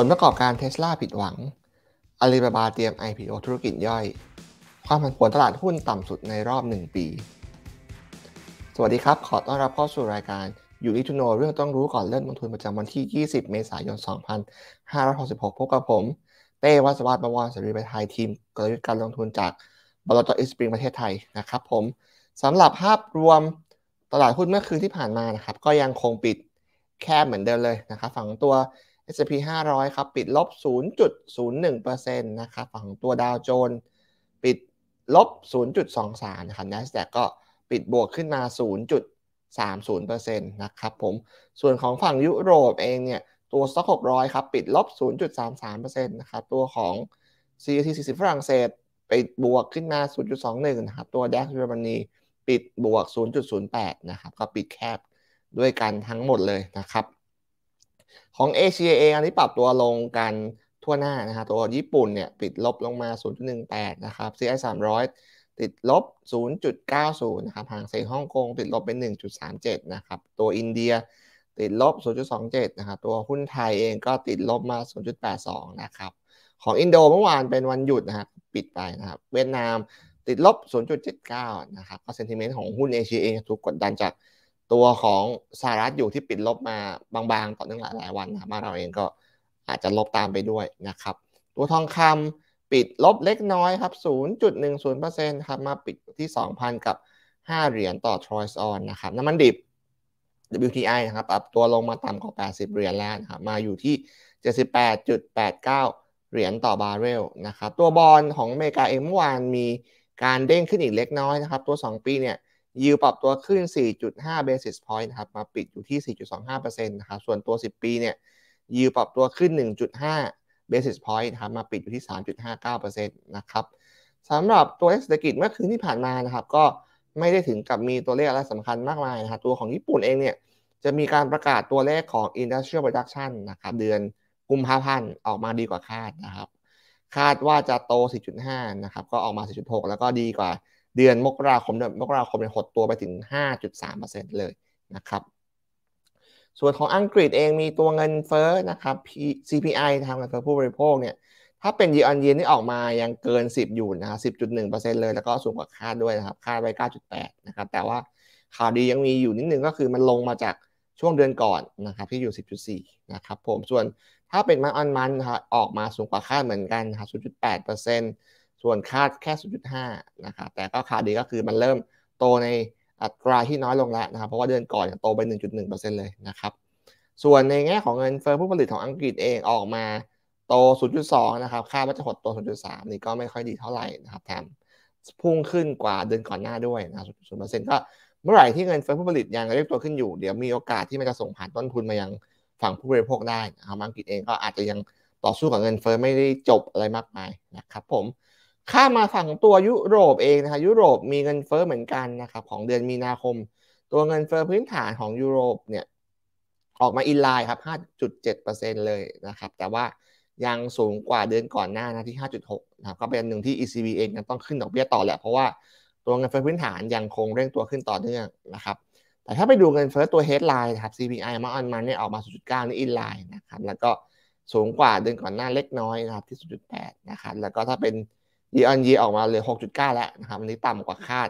ผลประกอบการเทสลาผิดหวังอาลีบาบาเตรียม IPO ธุรกิจย่อย ความผันผวนตลาดหุ้นต่ำสุดในรอบ 1 ปี สวัสดีครับ ขอต้อนรับเข้าสู่รายการอยู่ที่ทุนโนเรื่องต้องรู้ก่อนเริ่มลงทุนประจำวันที่ 20 เมษายน 2566 พบกับผม เต้วัสวัตประวรสรีไปไทยทีมกลยุทธ์การลงทุนจากบลจอิสปริงประเทศไทยนะครับผมสำหรับภาพรวมตลาดหุ้นเมื่อคืนที่ผ่านมานะครับก็ยังคงปิดแคบเหมือนเดิมเลยนะครับฝั่งตัว S&P 500 ครับ ปิดลบ 0.01%นะครับฝั่งตัวดาวโจนส์ปิดลบ 0.23 นะครับ NASDAQ ก็ปิดบวกขึ้นมา 0.30%นะครับผม ส่วนของฝั่งยุโรปเองเนี่ย ตัว Stock 600 ครับ ปิดลบ 0.33%นะครับ ตัวของ CAC 40 ฝรั่งเศสปิดบวกขึ้นมา 0.21 นะครับ ตัว DAX เยอรมนีปิดบวก 0.08 นะครับ ก็ปิดแคบด้วยกันทั้งหมดเลยนะครับ ของเอเชียเองอันนี้ปรับตัวลงกันทั่วหน้านะฮะตัวญี่ปุ่นเนี่ยปิดลบลงมา 0.18 นะครับ CI 300 ติดลบ 0.90 นะครับห่างเซ็งฮ่องกงติดลบเป็น 1.37 นะครับ ตัวอินเดียติดลบ 0.27 นะครับ ตัวหุ้นไทยเองก็ติดลบมา 0.82 นะครับ ของอินโดเมื่อวานเป็นวันหยุดนะครับ ปิดไปนะครับ เวียดนามติดลบ 0.79 นะครับก็เซนติเมนต์ของหุ้นเอเชียเองถูกกดดันจาก ตัวของสหรัฐอยู่ที่ปิดลบมาบางๆต่อเนื่องหลายวันนะบ้านเราเองก็อาจจะลบตามไปด้วยนะครับ ตัวทองคำปิดลบเล็กน้อยครับ 0.10%ครับมาปิดที่ 2,000 กับ 5 เหรียญต่อทรอยส์ออนนะครับน้ำมันดิบ WTI นะครับปรับตัวลงมาต่ำกว่า 80 เหรียญแล้วนะครับมาอยู่ที่ 78.89 เหรียญต่อบาร์เรลนะครับตัวบอลของอเมริกาเองเมื่อวานมีการเด้งขึ้นอีกเล็กน้อยนะครับ ตัว 2 ปีเนี่ย ยิวปรับตัวขึ้น 4.5 basis point นะครับ มาปิดอยู่ที่ 4.25%นะครับ ส่วนตัว 10 ปีเนี่ย ยิวปรับตัวขึ้น 1.5 basis point นะครับ มาปิดอยู่ที่ 3.59%นะครับสำหรับตัวเศรษฐกิจเมื่อคืนที่ผ่านมานะครับ ก็ไม่ได้ถึงกับมีตัวเลขอะไรสำคัญมากมายนะครับ ตัวของญี่ปุ่นเองเนี่ย จะมีการประกาศตัวเลขของ industrial production นะครับ เดือนกุมภาพันธ์ออกมาดีกว่าคาดนะครับ คาดว่าจะโต 4.5 นะครับ ก็ออกมา 4.6 แล้วก็ดีกว่า เดือนมกราคมเดือนมกราคมเนี่ยหดตัวไปถึง 5.3%เลยนะครับ ส่วนของอังกฤษเองมีตัวเงินเฟ้อนะครับ CPI ทางเงินเฟ้อผู้บริโภคเนี่ยถ้าเป็น year on year นี่ออกมายังเกิน 10 อยู่นะครับ10.1%เลย แล้วก็สูงกว่าคาดด้วยนะครับคาดไว้ 9.8 นะครับ แต่ว่าข่าวดียังมีอยู่นิดนึงก็คือมันลงมาจากช่วงเดือนก่อนนะครับที่อยู่ 10.4 นะครับผมส่วนถ้าเป็นมันออนมันนะครับออกมาสูงกว่าคาดเหมือนกันครับ0.8% ส่วนคาดแค่ 0.5 นะครับ แต่ก็ข่าวดีก็คือมันเริ่มโตในอัตราที่น้อยลงแล้วนะครับ เพราะว่าเดือนก่อนโตไป 1.1%เลยนะครับ ส่วนในแง่ของเงินเฟ้อผู้ผลิตของอังกฤษเองออกมาโต 0.2 นะครับ คาดว่าจะหดโต 0.3 นี่ก็ไม่ค่อยดีเท่าไหร่นะครับแถมพุ่งขึ้นกว่าเดือนก่อนหน้าด้วยนะครับ0.0%ก็เมื่อไหร่ที่เงินเฟ้อผู้ผลิตยังเรียกตัวขึ้นอยู่ เดี๋ยวมีโอกาสที่มันจะส่งผ่านต้นทุนมายังฝั่งผู้บริโภคได้นะครับอังกฤษเองก็อาจจะยังต่อสู้กับเงินเฟ้อไม่ได้จบอะไรมากมายนะครับผม ข้ามาฝั่งตัวยุโรปเองนะครับยุโรปมีเงินเฟอ้อเหมือนกันนะครับของเดือนมีนาคม ตัวเงินเฟอ้อพื้นฐานของยุโรปเนี่ยออกมาอินไลน์ครับ 5.7%เลยนะครับ แต่ว่ายังสูงกว่าเดือนก่อนหน้านะที่ 5.6 นะครับ ก็เป็นหนึ่งที่ ECB เองยังต้องขึ้นดอกเบี้ยต่อแหละ เพราะว่าตัวเงินเฟ้อพื้นฐานยังคงเร่งตัวขึ้นต่อเนื่องนะครับ แต่ถ้าไปดูเงินเฟ้อตัว headline ครับ CPI มาออนมันเนี่ยออกมา 0.9 นี่อินไลน์นะครับ แล้วก็สูงกว่าเดือนก่อนหน้าเล็กน้อยนะครับที่ 0.8 นะครับ แล้วก็ถ้าเป็น ยีอันยีออกมาเหลือ6.9แล้วนะครับอันนี้ต่ำกว่าคาด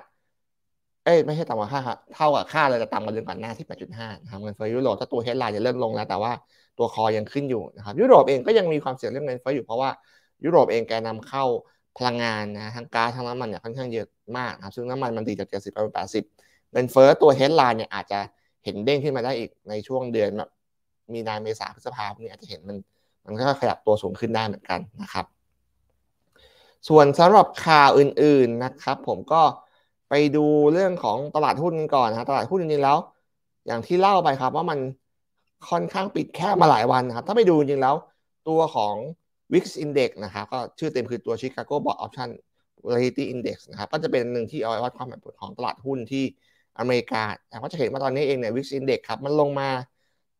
เอ้ยไม่ใช่ต่ำกว่าคาดครับเท่ากับคาดเลยแต่ต่ำกว่าเดือนก่อนหน้าที่8.5นะครับเงินเฟ้อยุโรปถ้าตัวเฮดไลน์จะเริ่มลงแล้ว แต่ว่าตัวคอยังขึ้นอยู่นะครับยุโรปเองก็ยังมีความเสี่ยงเรื่องเงินเฟ้ออยู่เพราะว่ายุโรปเองแกนำเข้าพลังงานนะทั้งก๊าซทั้งน้ำมันเนี่ยค่อนข้างเยอะมากนะครับซึ่งน้ำมันมันดีจาก70ไปเป็น80เงินเฟ้อตัวเฮดไลน์เนี่ยอาจจะเห็นเด้งขึ้นมาได้อีกในช่วงเดือนแบบมีนาเมษาพฤษภาคมนี้อาจจะเห็นมันมันก็ขยับตัวสูงขึ้นได้เหมือนกันนะครับ ส่วนสำหรับข่าวอื่นๆนะครับผมก็ไปดูเรื่องของตลาดหุ้นก่อนนะตลาดหุ้นจริงๆแล้ว อย่างที่เล่าไปครับว่ามันค่อนข้างปิดแค่มาหลายวันนะครับ ถ้าไปดูจริงๆแล้ว ตัวของ Wix Index นะครับก็ชื่อเต็มคือตัว Chicago Board Option Volatility Index นะครับก็จะเป็นหนึ่งที่เอาไว้วัดความผันผวนของตลาดหุ้นที่อเมริกาแต่ก็จะเห็นมาตอนนี้เองเนี่ย Wix Index ครับมันลงมา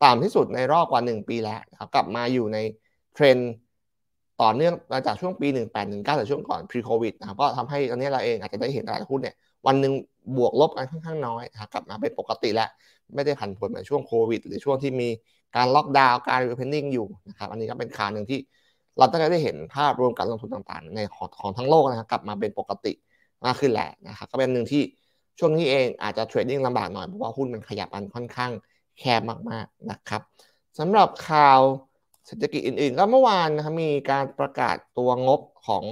ต่ำที่สุดในรอบกว่า 1 ปีแล้วนะครับกลับมาอยู่ในเทรน ต่อเนื่องมาจากช่วงปี 1819แต่ช่วงก่อน pre covid นะครับก็ทำให้ตอนนี้เราเองอาจจะได้เห็นตลาดหุ้นเนี่ยวันหนึ่งบวกลบกันค่อนข้างน้อยนะครับกลับมาเป็นปกติแล้ว ไม่ได้ผันผวนเหมือนช่วงโควิด หรือช่วงที่มีการล็อกดาวน์การ reopening อยู่นะครับอันนี้ก็เป็นข่าวหนึ่งที่เราต้องได้เห็นภาพรวมการลงทุนต่างๆ ในของของทั้งโลกนะครับกลับมาเป็นปกติมากขึ้นแหละนะครับก็เป็นหนึ่งที่ช่วงนี้เองอาจจะ trading ลำบากหน่อยเพราะว่าหุ้นมันขยับมันค่อนข้างแคบมากๆนะครับสำหรับข่าว เศรษฐกิจอื่นๆ ก็เมื่อวานนะครับมีการประกาศตัวงบของ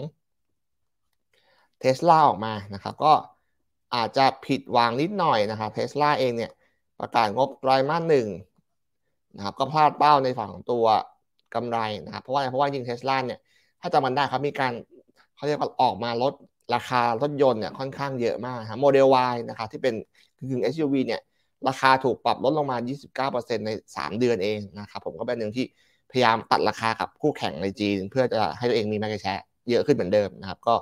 เทสลาออกมานะครับก็อาจจะผิดหวังนิดหน่อยนะครับเทสลาเองเนี่ยประกาศงบไตรมาสหนึ่งนะครับก็พลาดเป้าในฝั่งของตัวกำไรนะครับเพราะว่าเพราะว่าจริงเทสลาเนี่ยถ้าจำมันได้ครับมีการเขาเรียกว่าออกมาลดราคารถยนต์เนี่ยค่อนข้างเยอะมากครับโมเดล Y นะครับที่เป็นกึ่ง SUV เนี่ยราคาถูกปรับลดลงมา 29%ใน 3 เดือนเองนะครับผมก็เป็นหนึ่งที่ พยายามตัดราคากับคู่แข่งในจีน เพื่อจะให้ตัวเองมี market share เยอะขึ้นเหมือนเดิมนะครับ ก็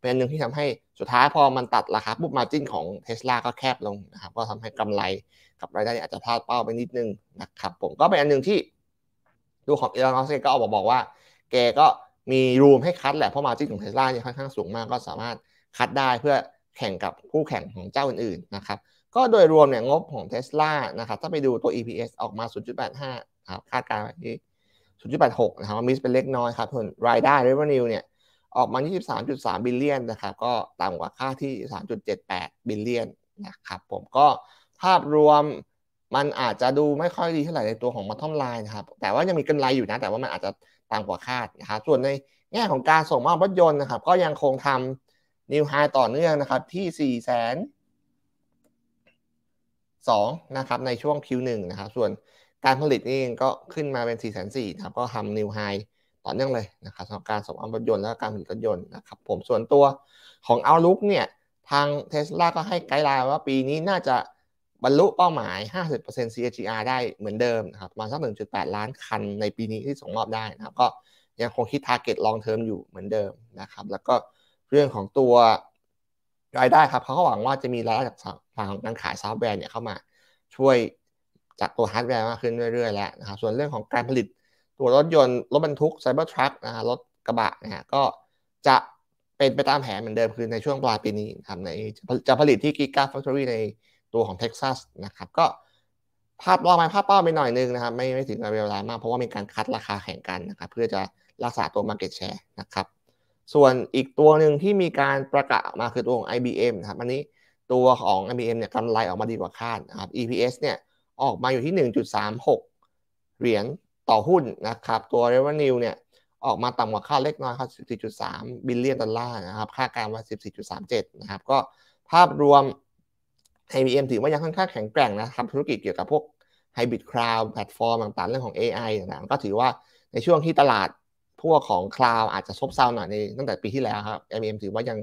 เป็นหนึ่งที่ทำให้สุดท้ายพอมันตัดราคาปุ๊บ margin ของเทสลาก็แคบลงนะครับ ก็ทำให้กำไรกับรายได้อาจจะพลาดเป้าไปนิดนึงนะครับ ผมก็เป็นอันหนึ่งที่ดูของอีลอนมัสก์ก็ออกมาบอกว่า แกก็มี room ให้ cut แหละเพราะ margin ของเทสลาเนี่ยค่อนข้างสูงมาก ก็สามารถ cut ได้เพื่อแข่งกับคู่แข่งของเจ้าอื่นๆนะครับก็โดยรวมเนี่ยงบของเทสลานะครับถ้าไปดูตัว EPS ออกมา 0.85ครับคาดการณ์ที่ 0.86 นะครับ miss เป็นเล็กน้อยครับส่วนรายได้ revenue เนี่ยออกมา 23.3 billion นะครับ ก็ต่ำกว่าคาดที่ 3.78 billion นะครับผมก็ภาพรวมมันอาจจะดูไม่ค่อยดีเท่าไหร่ในตัวของ bottom line นะครับ แต่ว่ายังมีกำไรอยู่นะ แต่ว่ามันอาจจะต่ำกว่าคาดนะครับ ส่วนในแง่ของการส่งมอบรถยนต์นะครับ ก็ยังคงทำ new high ต่อเนื่องนะครับ ที่4 0 0 0 0 2นะครับในช่วง Q1 นะครับ ส่วน การผลิตนี่ก็ขึ้นมาเป็น 4 4 0 0ครับ ก็ทำนิวไฮต่อเนื่องเลยนะครับสำหรับการส่งออกรถยนต์และการผลิตรถยนต์นะครับผมส่วนตัวของ Outlook เนี่ย ทาง Tesla ก็ให้ไกด์ไลน์ว่าปีนี้น่าจะบรรลุเป้าหมาย 50% CAGR ได้เหมือนเดิมนะครับมาสัก 1.8 ล้านคันในปีนี้ที่ส่งมอบได้นะครับ ก็ยังคงคิด target long term อยู่เหมือนเดิมนะครับ แล้วก็เรื่องของตัวรายได้ครับเขาก็หวังว่าจะมีรายได้จากฝั่งของการขายซอฟต์แวร์เนี่ยเข้ามาช่วย จากตัวฮาร์ดแวร์มากขึ้นเรื่อยๆแล้วนะครับส่วนเรื่องของการผลิตตัวรถยนต์รถบรรทุก Cybertruck นะรถกระบะนะฮะก็จะเป็นไปตามแผนเหมือนเดิมคือในช่วงปลายปีนี้ครับในจะผลิตที่ Gigafactory ในตัวของเท็กซัสนะครับก็ภาพรวมพลาดเป้าไปหน่อยนึงนะครับไม่ไม่ถึงกับเลวร้ายมาก เพราะว่ามีการ cut ราคาแข่งกันนะครับเพื่อจะรักษาตัว Market Share นะครับส่วนอีกตัวหนึ่งที่มีการประกาศมาคือตัวของ IBM นะครับอันนี้ตัวของ IBM เนี่ยกำไรออกมาดีกว่าคาดนะครับ EPS เนี่ย ออกมาอยู่ที่ 1.36 เหรียญต่อหุ้นนะครับ ตัว revenue เนี่ยออกมาต่ำกว่าคาดเล็กน้อยครับ14.3 billion ดอลลาร์นะครับคาดการณ์ว่า 14.37 นะครับ ก็ภาพรวม IBM ถือว่ายังค่อนข้างแข็งแกร่งนะครับธุรกิจเกี่ยวกับพวก Hybrid Cloud platform ต่างๆ เรื่องของ AI ต่างๆ ก็ถือว่าในช่วงที่ตลาดพวกของคลาวอาจจะซบเซาหน่อยในตั้งแต่ปีที่แล้วครับ IBM ถือว่ายัง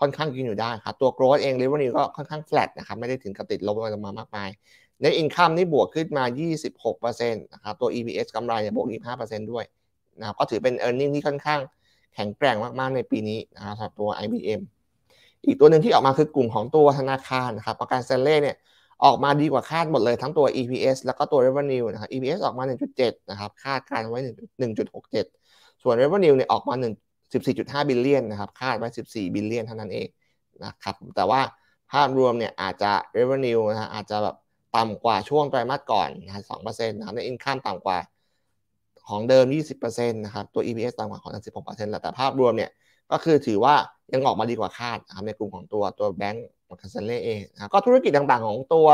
ค่อนข้างกินอยู่ได้ครับ ตัว growth เอง revenue ก็ค่อนข้าง flat นะครับ ไม่ได้ถึงกับติดลบลงมามากมาย net income นี่บวกขึ้นมา 26%นะครับ ตัว EPS กำไรเนี่ยบวก 25%ด้วยนะครับก็ถือเป็น earning ที่ค่อนข้างแข็งแกร่งมากๆในปีนี้นะครับสำหรับตัว IBM อีกตัวหนึ่งที่ออกมาคือกลุ่มของตัวธนาคารนะครับประกันเซเล่เนี่ยออกมาดีกว่าคาดหมดเลยทั้งตัว EPS แล้วก็ตัว revenue นะครับ EPS ออกมา 1.7 นะครับ คาดการไว้ 1.67 ส่วน revenue เนี่ยออกมา1 14.5 billion นะครับ คาดไว้ 14 billion เท่านั้นเองนะครับ แต่ว่าภาพรวมเนี่ยอาจจะ revenue นะฮะอาจจะแบบ ต่ำกว่าช่วงไตรมาสก่อนนะสองเปอร์เซ็นต์นะครับ net income ต่ำกว่าของเดิม 20%นะครับ ตัว EPS ต่ำกว่าของ16%แล้วแต่ภาพรวมเนี่ย ก็คือถือว่ายังออกมาดีกว่าคาดนะครับในกลุ่มของตัวตัวแบงก์ Morgan Stanley เองนะก็ธุรกิจต่างๆของตัว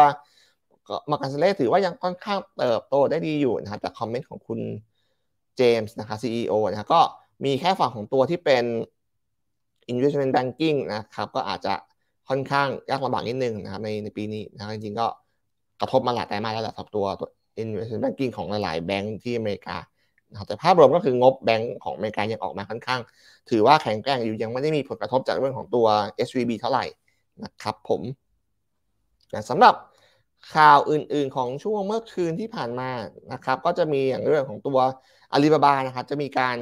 Morgan Stanley ถือว่ายังค่อนข้างเติบโตได้ดีอยู่นะครับจาก comment ของคุณเจมส์นะครับ CEO นะครับก็มีแค่ฝั่งของตัวที่เป็น investment banking นะครับ ก็อาจจะค่อนข้างยากลำบากนิดนึงนะครับในในปีนี้นะครับจริงๆก็ กระทบมาหลายไตรมาสแล้วแหละสำหรับตัวตัว investment banking ของหลาย ๆ แบงก์ที่อเมริกานะครับแต่ภาพรวมก็คืองบแบงก์ของอเมริกายังออกมาค่อนข้าง ถือว่าแข็งแกร่งอยู่ยังไม่ได้มีผลกระทบจากเรื่องของตัว SVB เท่าไหร่นะครับผมสำหรับข่าวอื่น ๆ ของช่วงเมื่อคืนที่ผ่านมานะครับ ก็จะมีอย่างเรื่องของตัวอาลีบาบานะครับจะมีการ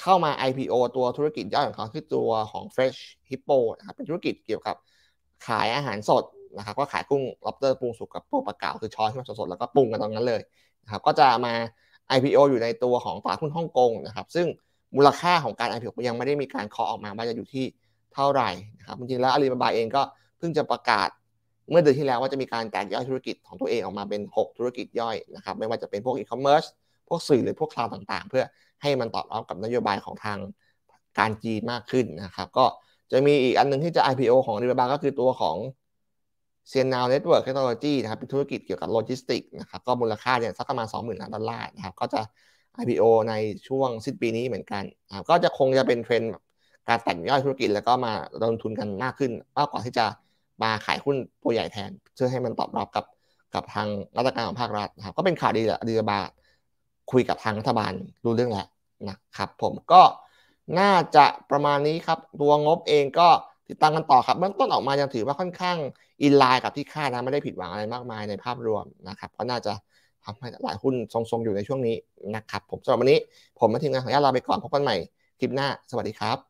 เข้ามา IPO ตัวธุรกิจย่อยของเขาคือตัวของ Fresh Hippo นะครับเป็นธุรกิจเกี่ยวกับขายอาหารสด นะครับก็ขายกุ้งล็อบสเตอร์ปรุงสุกกับพวกปลาเก๋าคือช้อนที่มันสดๆแล้วก็ปรุงกันตรงนั้นเลยนะครับก็จะมา IPO อยู่ในตัวของตลาดหุ้นฮ่องกงนะครับซึ่งมูลค่าของการ IPO ยังไม่ได้มีการเคาะออกมาว่าจะอยู่ที่เท่าไหร่นะครับจริงๆแล้วอาลีบาบาเองก็เพิ่งจะประกาศเมื่อเดือนที่แล้วว่าจะมีการแตกย่อยธุรกิจของตัวเองออกมาเป็น 6 ธุรกิจย่อยนะครับไม่ว่าจะเป็นพวกอีคอมเมิร์ซพวกสื่อหรือพวก cloud ต่างๆ เพื่อให้มันตอบรับกับนโยบายของทางการจีนมากขึ้นนะครับก็จะมีอีกอันนึงที่จะ IPO ของอาลีบาบาก็คือตัวของ c n o w Network Technology นะครับเป็นธุรกิจเกี่ยวกับโลจิสติกนะครับก็มูลค่าเนี่ยสักประมาณ 20,000ล้านดอลลาร์นะครับก็จะ IPO ในช่วงสิ้นปีนี้เหมือนกันนะครับก็จะคงจะเป็นเทรนด์การแต่งย่อยธุรกิจแล้วก็มาลงทุนกันมากขึ้นมากกว่าที่จะมาขายหุ้นตัวใหญ่แทน เพื่อให้มันตอบรับกับกับทางรัฐการของภาครัฐนะครับก็เป็นข่าวดีแหละดีบาคุยกับทางรัฐบาลรู้เรื่องแล้วนะครับผมก็น่าจะประมาณนี้ครับตัวงบเองก็ติดตามกันต่อครับเบื้องต้นออกมายังถือว่าค่อนข้าง อินไลน์กับที่คาดนะไม่ได้ผิดหวังอะไรมากมายในภาพรวมนะครับก็น่าจะทำให้หลายหุ้นทรงๆอยู่ในช่วงนี้นะครับผมสำหรับวันนี้ผมและทีมงานของย่าลาไปก่อนพบกันใหม่คลิปหน้าสวัสดีครับ